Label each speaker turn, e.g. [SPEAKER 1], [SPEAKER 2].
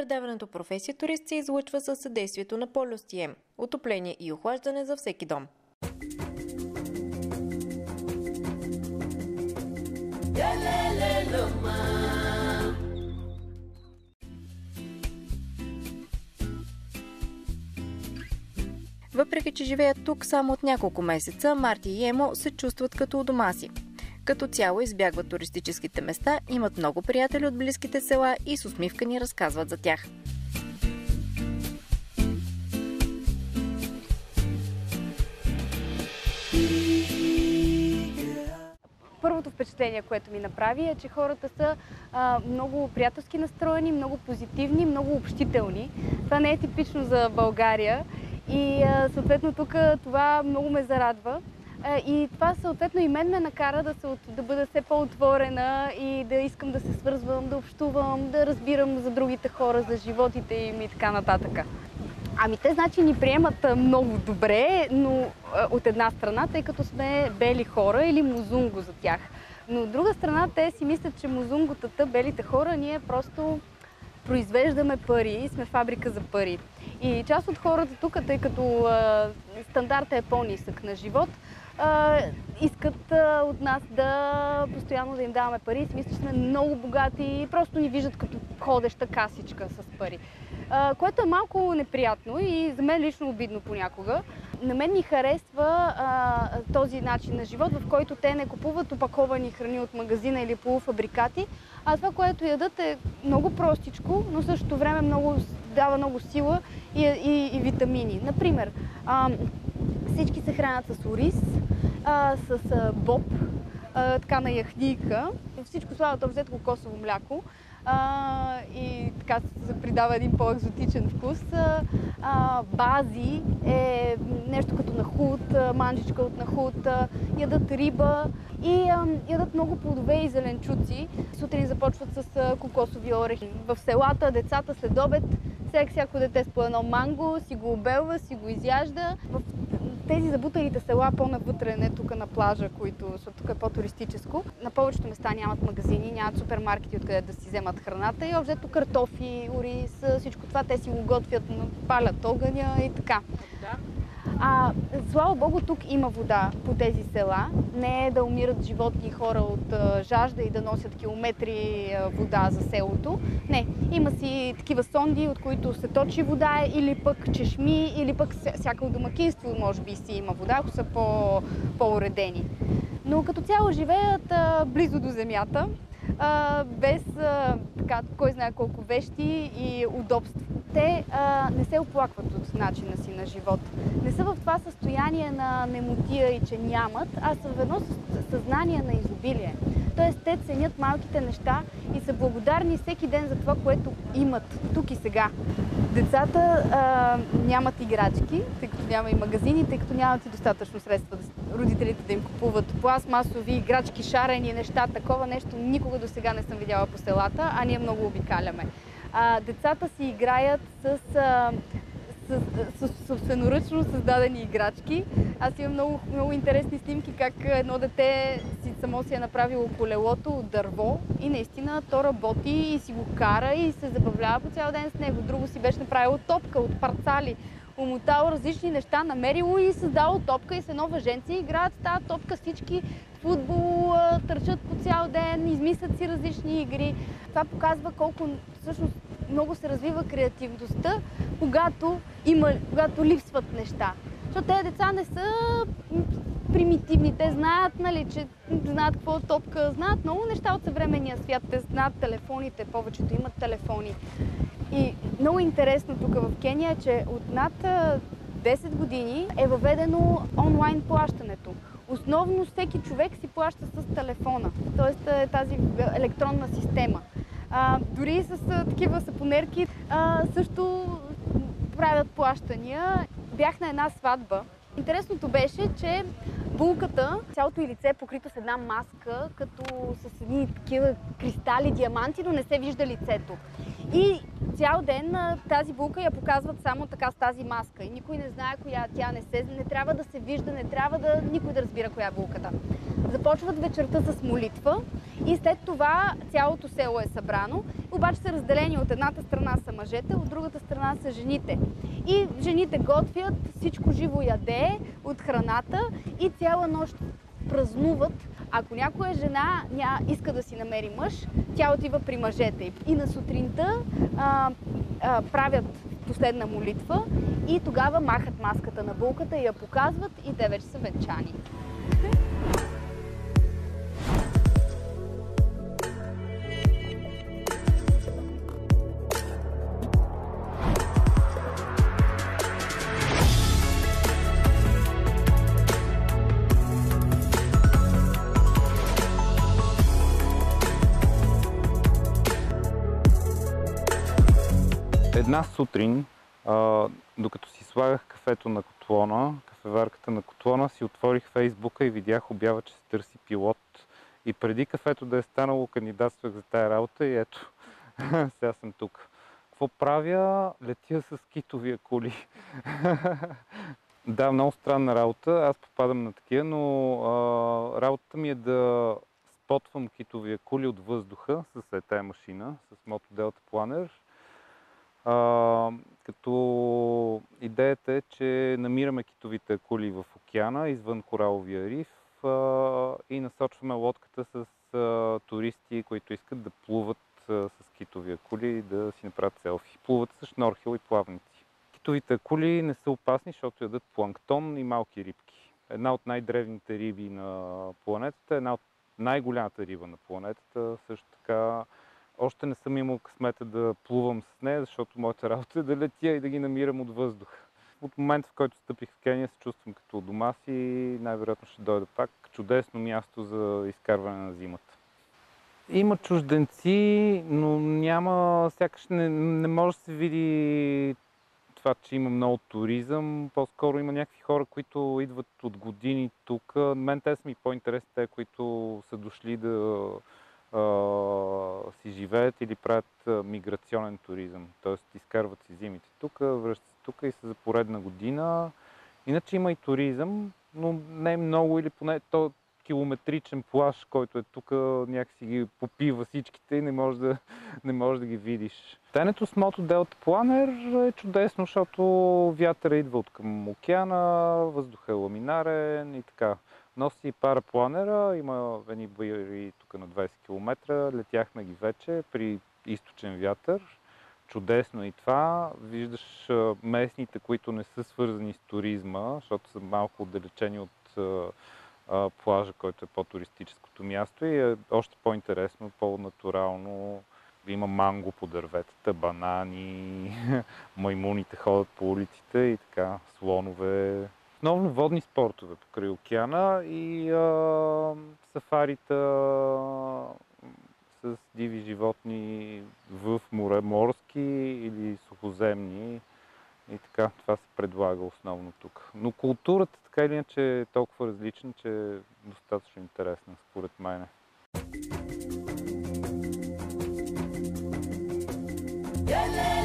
[SPEAKER 1] Предаването професия турист се излъчва със съдействието на Полюстие. Отопление и охлаждане за всеки дом. Въпреки, че живеят тук само от няколко месеца, Марти и Емо се чувстват като у дома си. Като цяло избягват туристическите места, имат много приятели от близките села и с усмивка ни разказват за тях.
[SPEAKER 2] Първото впечатление, което ми направи е, че хората са а, много приятелски настроени, много позитивни, много общителни. Това не е типично за България и а, съответно тук това много ме зарадва. И това съответно и мен ме накара да, се, да бъда все по-отворена и да искам да се свързвам, да общувам, да разбирам за другите хора, за животите им и така нататък. Ами те значи ни приемат много добре, но от една страна, тъй като сме бели хора или музунго за тях. Но от друга страна, те си мислят, че музунготата, белите хора, ние просто произвеждаме пари и сме фабрика за пари. И част от хората тук, тъй като стандартът е по-нисък на живот, искат от нас да постоянно да им даваме пари. Си мислят, че сме много богати и просто ни виждат като ходеща касичка с пари. което е малко неприятно и за мен лично обидно понякога. На мен ми харесва а, този начин на живот, в който те не купуват опаковани храни от магазина или полуфабрикати, а това, което ядат е много простичко, но същото време много, дава много сила и, и, и витамини. Например, а, всички се хранят с ориз, а, с а, боб, а, така на яхнийка. Всичко слагат обзето кокосово мляко а, и така се придава един по-екзотичен вкус. А, бази е нещо като нахут, манжичка от нахут, ядат риба и а, ядат много плодове и зеленчуци. Сутрин започват с кокосови орехи. В селата децата след обед всяко, всяко дете с по едно манго си го обелва, си го изяжда. В тези забуталите села по-навътре, не тук на плажа, които, защото тук е по-туристическо, на повечето места нямат магазини, нямат супермаркети, откъде да си вземат храната и обзето картофи, ориз, всичко това те си го готвят, палят огъня и така. Да. А, слава Богу, тук има вода по тези села. Не е да умират животни и хора от а, жажда и да носят километри а, вода за селото. Не, има си такива сонди, от които се точи вода или пък чешми, или пък всяко домакинство може би си има вода, ако са по, по-уредени. Но като цяло живеят а, близо до земята, а, без а, така, кой знае колко вещи и удобства. Те а, не се оплакват от начина си на живот. Не са в това състояние на немотия и че нямат, а са в едно съзнание на изобилие. Тоест, те ценят малките неща и са благодарни всеки ден за това, което имат тук и сега. Децата а, нямат играчки, тъй като няма и магазини, тъй като нямат и достатъчно средства да, родителите да им купуват пластмасови играчки, шарени неща. Такова нещо никога до сега не съм видяла по селата, а ние много обикаляме. А, децата си играят с а, с, с собственоръчно създадени играчки. Аз имам много, много интересни снимки как едно дете си само си е направило колелото от дърво и наистина то работи и си го кара и се забавлява по цял ден с него. Друго си беше направило топка от парцали, умотало различни неща, намерило и създало топка и с едно въженце играят с тази топка всички футбол, търчат по цял ден, измислят си различни игри. Това показва колко всъщност много се развива креативността, когато, има, когато липсват неща. Защото тези деца не са примитивни. Те знаят, нали, че знаят какво е топка, знаят много неща от съвременния свят. Те знаят телефоните, повечето имат телефони. И много интересно тук в Кения, че от над 10 години е въведено онлайн плащането. Основно всеки човек си плаща с телефона, т.е. тази електронна система. А, дори с а, такива сапонерки а, също правят плащания. Бях на една сватба. Интересното беше, че булката, цялото и лице е покрито с една маска, като с едни такива кристали, диаманти, но не се вижда лицето. И цял ден тази булка я показват само така с тази маска. И никой не знае коя тя не се, не трябва да се вижда, не трябва да никой да разбира коя е булката. Започват вечерта с молитва и след това цялото село е събрано. Обаче са разделени от едната страна са мъжете, от другата страна са жените. И жените готвят, всичко живо яде от храната и цяла нощ празнуват. Ако някоя жена ня, иска да си намери мъж, тя отива при мъжете. И на сутринта а, а, правят последна молитва и тогава махат маската на булката и я показват и те вече са венчани.
[SPEAKER 3] Една сутрин, а, докато си слагах кафето на котлона, кафеварката на котлона, си отворих фейсбука и видях обява, че се търси пилот. И преди кафето да е станало, кандидатствах за тая работа и ето, сега съм тук. Какво правя? Летя с китовия коли. да, много странна работа. Аз попадам на такива, но а, работата ми е да спотвам китовия кули от въздуха с тази машина, с Moto Delta Planner а, като идеята е, че намираме китовите акули в океана, извън кораловия риф а, и насочваме лодката с а, туристи, които искат да плуват а, с китови акули и да си направят селфи. Плуват с шнорхел и плавници. Китовите акули не са опасни, защото ядат планктон и малки рибки. Една от най-древните риби на планетата, една от най-голямата риба на планетата, също така още не съм имал късмета да плувам с нея, защото моята работа е да летя и да ги намирам от въздух. От момента, в който стъпих в Кения, се чувствам като у дома си и най-вероятно ще дойда пак. Чудесно място за изкарване на зимата. Има чужденци, но няма, сякаш не, не може да се види това, че има много туризъм. По-скоро има някакви хора, които идват от години тук. Мен те са ми по-интересни, те, които са дошли да си живеят или правят миграционен туризъм. Т.е. изкарват си зимите тук, връщат се тук и са за поредна година. Иначе има и туризъм, но не е много или поне то километричен плаш, който е тук, някакси ги попива всичките и не можеш да, не можеш да ги видиш. Тенето с Moto Delta Planner е чудесно, защото вятъра идва от към океана, въздухът е ламинарен и така. Носи парапланера, има едни байри тук на 20 км, летяхме ги вече при източен вятър. Чудесно и това. Виждаш местните, които не са свързани с туризма, защото са малко отдалечени от плажа, който е по-туристическото място и е още по-интересно, по-натурално. Има манго по дърветата, банани, маймуните ходят по улиците и така, слонове, Основно водни спортове покрай океана и а, сафарита с диви животни в море, морски или сухоземни. И така, това се предлага основно тук. Но културата така или иначе е толкова различна, че е достатъчно интересна, според мен. Yeah,